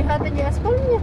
kelihatan ya, aja aspalnya